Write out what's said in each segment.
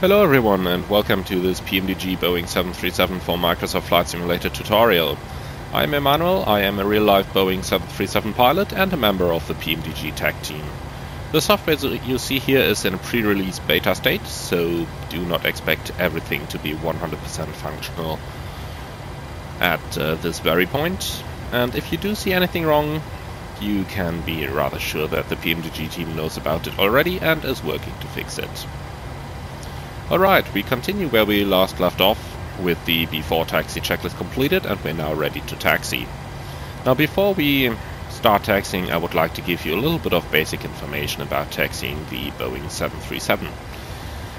Hello everyone and welcome to this PMDG Boeing 737 for Microsoft Flight Simulator tutorial. I am Emmanuel, I am a real-life Boeing 737 pilot and a member of the PMDG tech team. The software you see here is in a pre-release beta state, so do not expect everything to be 100% functional at uh, this very point. And if you do see anything wrong, you can be rather sure that the PMDG team knows about it already and is working to fix it. Alright, we continue where we last left off with the before taxi checklist completed and we're now ready to taxi. Now before we start taxiing I would like to give you a little bit of basic information about taxiing the Boeing 737.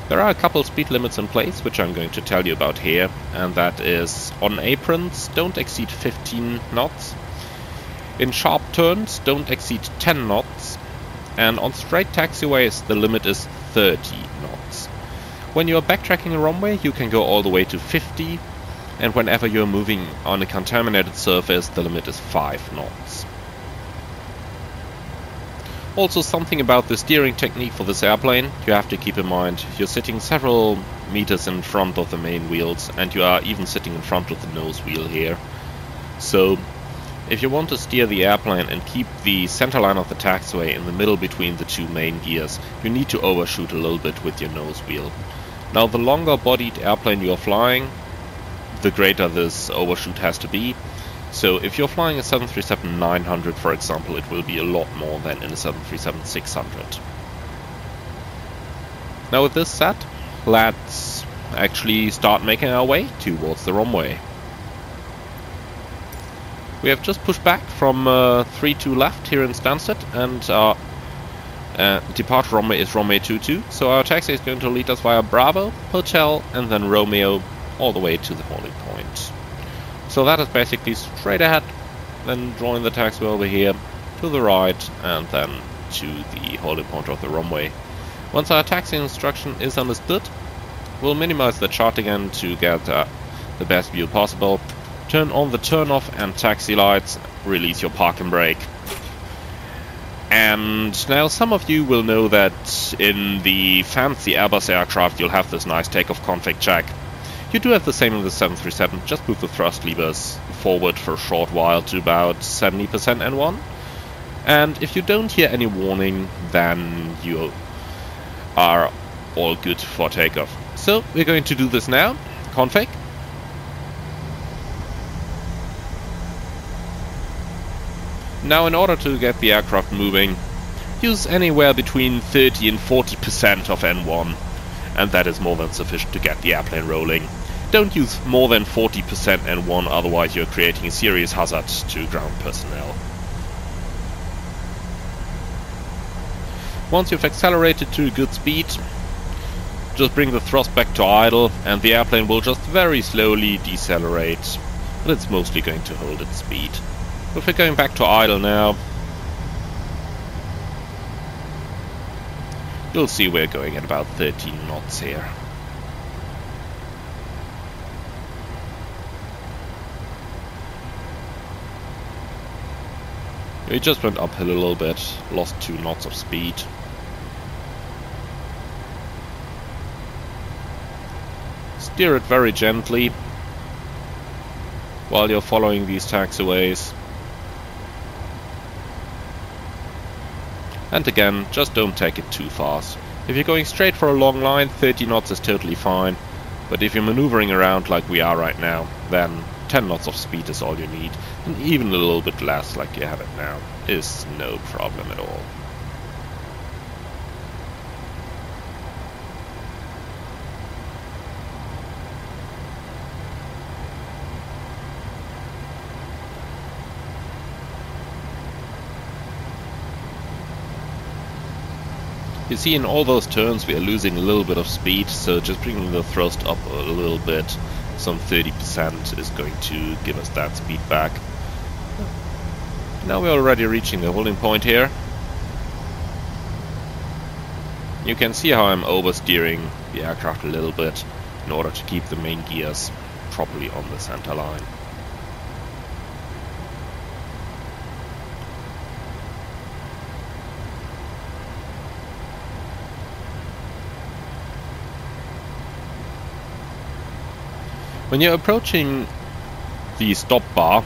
There are a couple speed limits in place which I'm going to tell you about here and that is on aprons don't exceed 15 knots in sharp turns, don't exceed 10 knots. And on straight taxiways, the limit is 30 knots. When you're backtracking a runway, you can go all the way to 50. And whenever you're moving on a contaminated surface, the limit is 5 knots. Also something about the steering technique for this airplane, you have to keep in mind, you're sitting several meters in front of the main wheels and you are even sitting in front of the nose wheel here. So if you want to steer the airplane and keep the center line of the taxiway in the middle between the two main gears, you need to overshoot a little bit with your nose wheel. Now the longer bodied airplane you're flying, the greater this overshoot has to be. So if you're flying a 737-900 for example, it will be a lot more than in a 737-600. Now with this set, let's actually start making our way towards the runway. We have just pushed back from uh, 3 to left here in Stansted and our uh, departure runway is runway 22. So our taxi is going to lead us via Bravo, Hotel and then Romeo all the way to the holding point. So that is basically straight ahead, then drawing the taxi over here to the right and then to the holding point of the runway. Once our taxi instruction is understood, we'll minimize the chart again to get uh, the best view possible Turn on the turn off and taxi lights, release your parking brake. And now some of you will know that in the fancy Airbus aircraft you'll have this nice takeoff config check. You do have the same in the 737, just move the thrust levers forward for a short while to about 70% N1. And if you don't hear any warning, then you are all good for takeoff. So we're going to do this now. Config. Now in order to get the aircraft moving, use anywhere between 30 and 40% of N1, and that is more than sufficient to get the airplane rolling. Don't use more than 40% N1, otherwise you're creating a serious hazard to ground personnel. Once you've accelerated to a good speed, just bring the thrust back to idle and the airplane will just very slowly decelerate, but it's mostly going to hold its speed. If we're going back to idle now, you'll see we're going at about 13 knots here. We just went uphill a little bit, lost 2 knots of speed. Steer it very gently while you're following these taxiways. And again, just don't take it too fast. If you're going straight for a long line, 30 knots is totally fine. But if you're maneuvering around like we are right now, then 10 knots of speed is all you need. And even a little bit less like you have it now is no problem at all. You see in all those turns we are losing a little bit of speed, so just bringing the thrust up a little bit, some 30% is going to give us that speed back. Now we're already reaching the holding point here. You can see how I'm oversteering the aircraft a little bit in order to keep the main gears properly on the center line. When you're approaching the stop bar,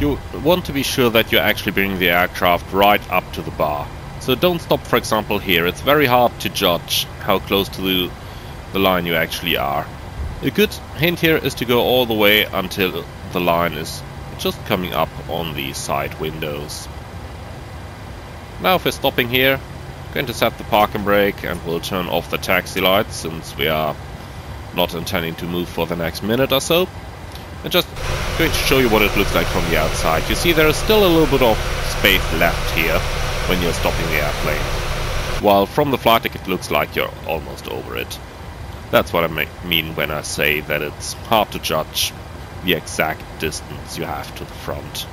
you want to be sure that you're actually bring the aircraft right up to the bar. So don't stop, for example, here. It's very hard to judge how close to the, the line you actually are. A good hint here is to go all the way until the line is just coming up on the side windows. Now if we're stopping here, going to set the parking brake and we'll turn off the taxi lights since we are not intending to move for the next minute or so. And just going to show you what it looks like from the outside. You see there is still a little bit of space left here when you're stopping the airplane. While from the flight deck it looks like you're almost over it. That's what I mean when I say that it's hard to judge the exact distance you have to the front.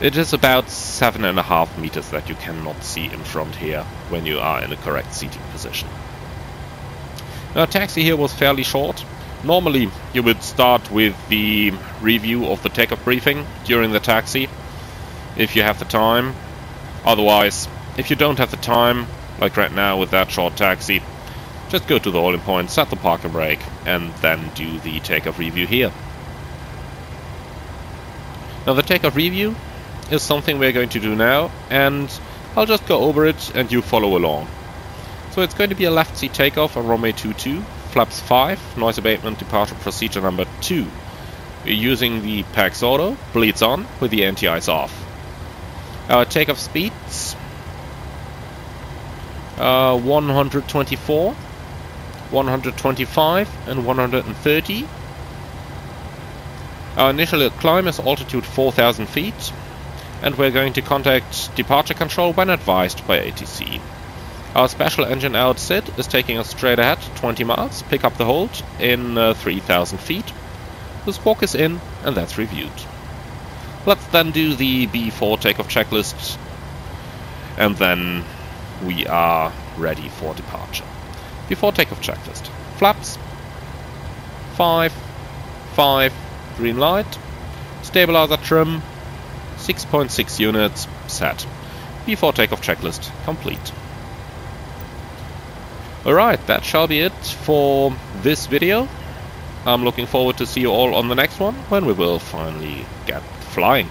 It is about seven and a half meters that you cannot see in front here when you are in a correct seating position. Now taxi here was fairly short. Normally you would start with the review of the takeoff briefing during the taxi if you have the time. Otherwise, if you don't have the time, like right now with that short taxi, just go to the holding point, set the parking brake, and then do the takeoff review here. Now the takeoff review is something we're going to do now, and I'll just go over it and you follow along. So it's going to be a left seat takeoff on runway 22, flaps 5, noise abatement departure procedure number 2. We're using the packs Auto, bleeds on, with the anti-ice off. Our takeoff speeds uh, 124, 125 and 130. Our initial climb is altitude 4000 feet and we're going to contact departure control when advised by ATC. Our special engine outset is taking us straight ahead 20 miles, pick up the hold in uh, 3000 feet. The squawk is in and that's reviewed. Let's then do the B4 takeoff checklist and then we are ready for departure. Before takeoff checklist. Flaps. 5. 5. Green light. Stabilizer trim. 6.6 units. Set. Before takeoff checklist complete. Alright, that shall be it for this video. I'm looking forward to see you all on the next one when we will finally get flying.